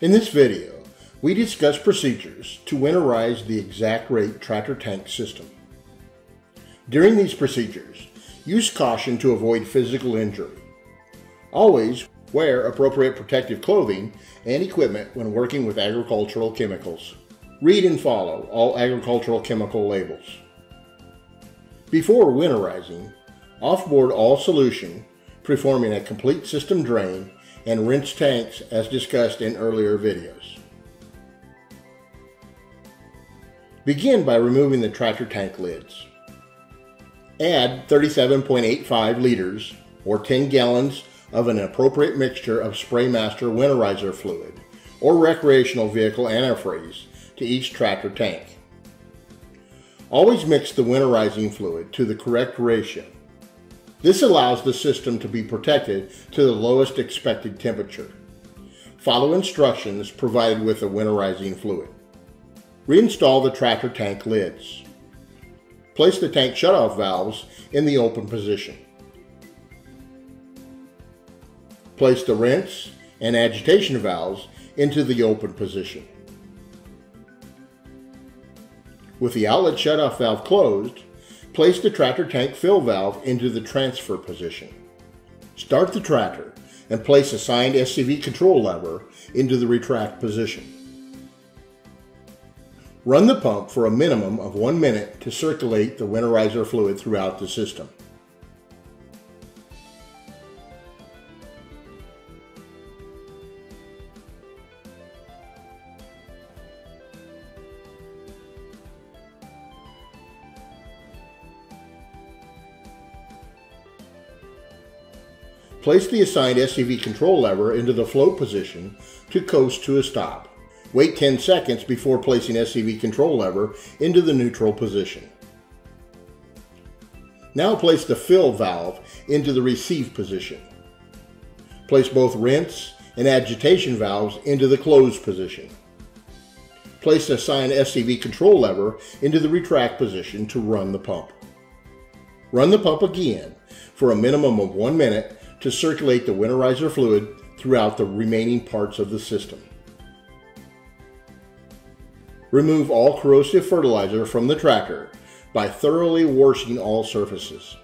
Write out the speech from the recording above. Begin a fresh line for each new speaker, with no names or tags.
In this video, we discuss procedures to winterize the ExactRate tractor tank system. During these procedures, use caution to avoid physical injury. Always wear appropriate protective clothing and equipment when working with agricultural chemicals. Read and follow all agricultural chemical labels. Before winterizing, offboard all solution, performing a complete system drain and rinse tanks as discussed in earlier videos. Begin by removing the tractor tank lids. Add 37.85 liters or 10 gallons of an appropriate mixture of Spraymaster winterizer fluid or recreational vehicle antifreeze to each tractor tank. Always mix the winterizing fluid to the correct ratio. This allows the system to be protected to the lowest expected temperature. Follow instructions provided with the winterizing fluid. Reinstall the tractor tank lids. Place the tank shutoff valves in the open position. Place the rinse and agitation valves into the open position. With the outlet shutoff valve closed, place the tractor tank fill valve into the transfer position. Start the tractor and place assigned SCV control lever into the retract position. Run the pump for a minimum of one minute to circulate the winterizer fluid throughout the system. Place the assigned SCV control lever into the float position to coast to a stop. Wait 10 seconds before placing SCV control lever into the neutral position. Now place the fill valve into the receive position. Place both rinse and agitation valves into the closed position. Place the assigned SCV control lever into the retract position to run the pump. Run the pump again for a minimum of one minute to circulate the winterizer fluid throughout the remaining parts of the system. Remove all corrosive fertilizer from the tracker by thoroughly washing all surfaces.